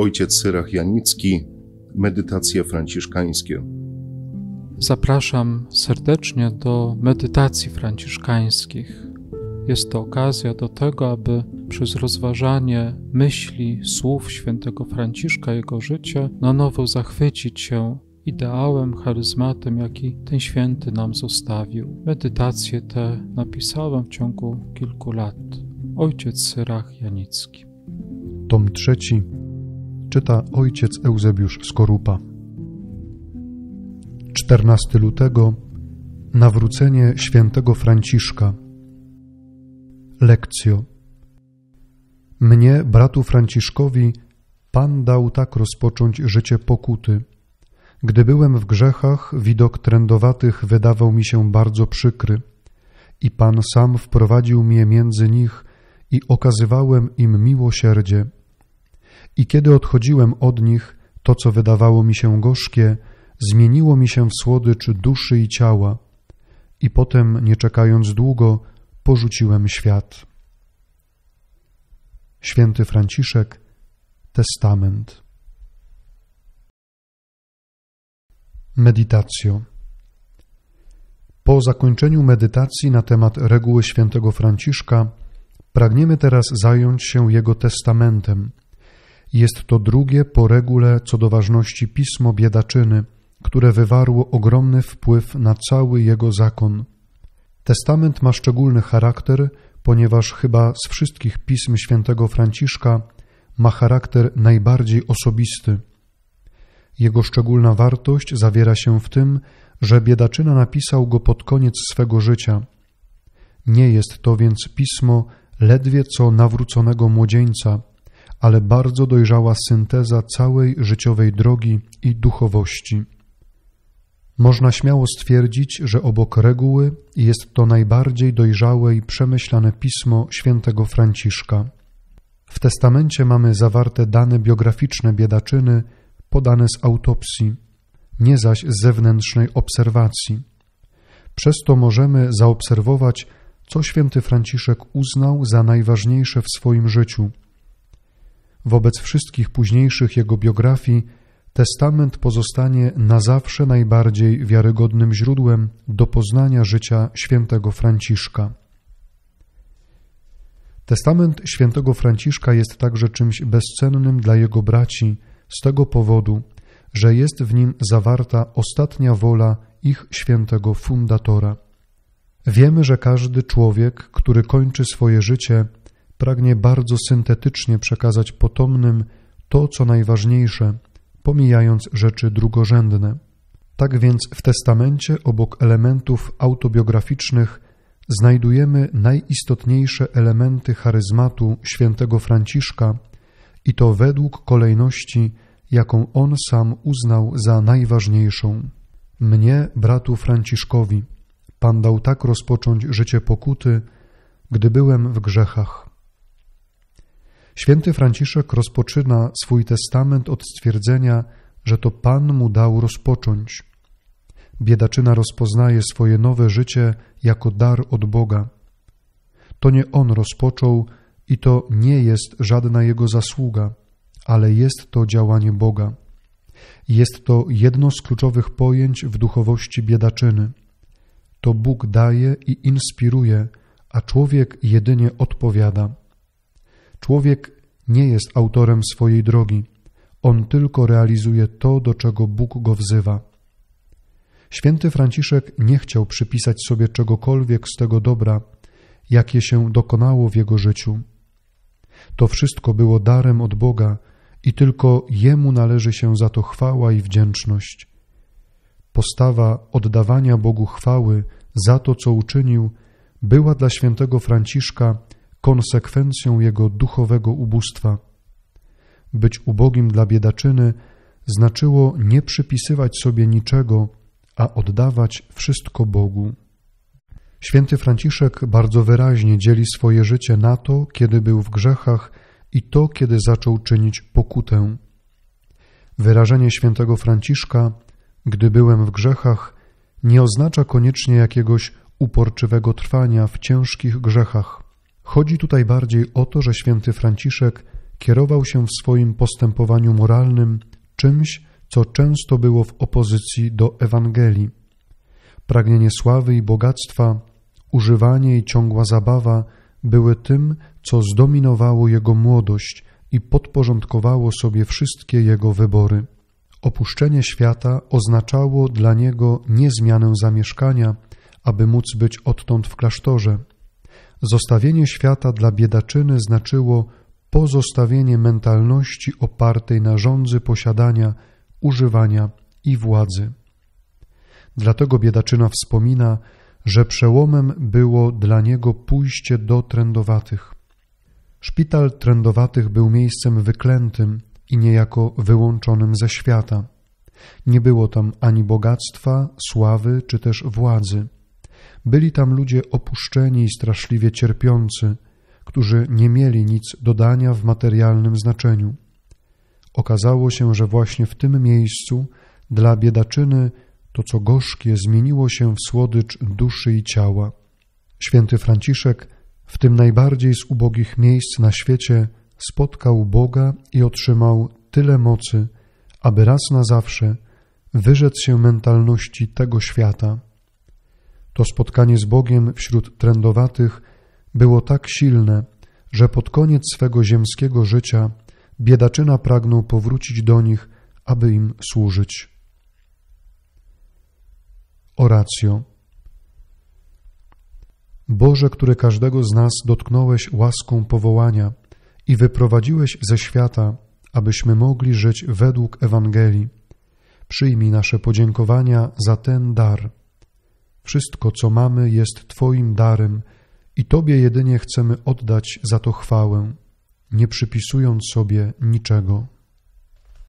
ojciec Syrach Janicki, medytacje franciszkańskie. Zapraszam serdecznie do medytacji franciszkańskich. Jest to okazja do tego, aby przez rozważanie myśli, słów świętego Franciszka, jego życia, na nowo zachwycić się ideałem, charyzmatem, jaki ten święty nam zostawił. Medytacje te napisałem w ciągu kilku lat. Ojciec Syrach Janicki. Tom trzeci czyta ojciec Eusebiusz Skorupa. 14 lutego Nawrócenie świętego Franciszka Lekcjo Mnie, bratu Franciszkowi, Pan dał tak rozpocząć życie pokuty. Gdy byłem w grzechach, widok trędowatych wydawał mi się bardzo przykry i Pan sam wprowadził mnie między nich i okazywałem im miłosierdzie. I kiedy odchodziłem od nich, to, co wydawało mi się gorzkie, zmieniło mi się w słodycz duszy i ciała, i potem, nie czekając długo, porzuciłem świat. Święty Franciszek, Testament. Medytacjo. Po zakończeniu medytacji na temat reguły świętego Franciszka, pragniemy teraz zająć się jego testamentem. Jest to drugie po regule co do ważności pismo biedaczyny, które wywarło ogromny wpływ na cały jego zakon. Testament ma szczególny charakter, ponieważ chyba z wszystkich pism świętego Franciszka ma charakter najbardziej osobisty. Jego szczególna wartość zawiera się w tym, że biedaczyna napisał go pod koniec swego życia. Nie jest to więc pismo ledwie co nawróconego młodzieńca, ale bardzo dojrzała synteza całej życiowej drogi i duchowości. Można śmiało stwierdzić, że obok reguły jest to najbardziej dojrzałe i przemyślane pismo świętego Franciszka. W testamencie mamy zawarte dane biograficzne biedaczyny, podane z autopsji, nie zaś z zewnętrznej obserwacji. Przez to możemy zaobserwować, co święty Franciszek uznał za najważniejsze w swoim życiu. Wobec wszystkich późniejszych jego biografii Testament pozostanie na zawsze najbardziej wiarygodnym źródłem do poznania życia świętego Franciszka. Testament świętego Franciszka jest także czymś bezcennym dla jego braci z tego powodu, że jest w nim zawarta ostatnia wola ich świętego fundatora. Wiemy, że każdy człowiek, który kończy swoje życie, pragnie bardzo syntetycznie przekazać potomnym to, co najważniejsze, pomijając rzeczy drugorzędne. Tak więc w testamencie obok elementów autobiograficznych znajdujemy najistotniejsze elementy charyzmatu świętego Franciszka i to według kolejności, jaką on sam uznał za najważniejszą. Mnie, bratu Franciszkowi, Pan dał tak rozpocząć życie pokuty, gdy byłem w grzechach. Święty Franciszek rozpoczyna swój testament od stwierdzenia, że to Pan mu dał rozpocząć. Biedaczyna rozpoznaje swoje nowe życie jako dar od Boga. To nie on rozpoczął i to nie jest żadna jego zasługa, ale jest to działanie Boga. Jest to jedno z kluczowych pojęć w duchowości biedaczyny. To Bóg daje i inspiruje, a człowiek jedynie odpowiada. Człowiek nie jest autorem swojej drogi, on tylko realizuje to, do czego Bóg go wzywa. Święty Franciszek nie chciał przypisać sobie czegokolwiek z tego dobra, jakie się dokonało w jego życiu. To wszystko było darem od Boga i tylko Jemu należy się za to chwała i wdzięczność. Postawa oddawania Bogu chwały za to, co uczynił, była dla świętego Franciszka konsekwencją jego duchowego ubóstwa. Być ubogim dla biedaczyny znaczyło nie przypisywać sobie niczego, a oddawać wszystko Bogu. Święty Franciszek bardzo wyraźnie dzieli swoje życie na to, kiedy był w grzechach i to, kiedy zaczął czynić pokutę. Wyrażenie świętego Franciszka, gdy byłem w grzechach, nie oznacza koniecznie jakiegoś uporczywego trwania w ciężkich grzechach. Chodzi tutaj bardziej o to, że święty Franciszek kierował się w swoim postępowaniu moralnym czymś, co często było w opozycji do Ewangelii. Pragnienie sławy i bogactwa, używanie i ciągła zabawa były tym, co zdominowało jego młodość i podporządkowało sobie wszystkie jego wybory. Opuszczenie świata oznaczało dla niego nie zmianę zamieszkania, aby móc być odtąd w klasztorze. Zostawienie świata dla biedaczyny znaczyło pozostawienie mentalności opartej na rządzy posiadania, używania i władzy. Dlatego biedaczyna wspomina, że przełomem było dla niego pójście do trędowatych. Szpital trędowatych był miejscem wyklętym i niejako wyłączonym ze świata. Nie było tam ani bogactwa, sławy czy też władzy. Byli tam ludzie opuszczeni i straszliwie cierpiący, którzy nie mieli nic dodania w materialnym znaczeniu. Okazało się, że właśnie w tym miejscu dla biedaczyny to, co gorzkie, zmieniło się w słodycz duszy i ciała. Święty Franciszek w tym najbardziej z ubogich miejsc na świecie spotkał Boga i otrzymał tyle mocy, aby raz na zawsze wyrzec się mentalności tego świata. To spotkanie z Bogiem wśród trędowatych było tak silne, że pod koniec swego ziemskiego życia biedaczyna pragnął powrócić do nich, aby im służyć. Oracjo Boże, który każdego z nas dotknąłeś łaską powołania i wyprowadziłeś ze świata, abyśmy mogli żyć według Ewangelii, przyjmij nasze podziękowania za ten dar. Wszystko, co mamy, jest Twoim darem i Tobie jedynie chcemy oddać za to chwałę, nie przypisując sobie niczego.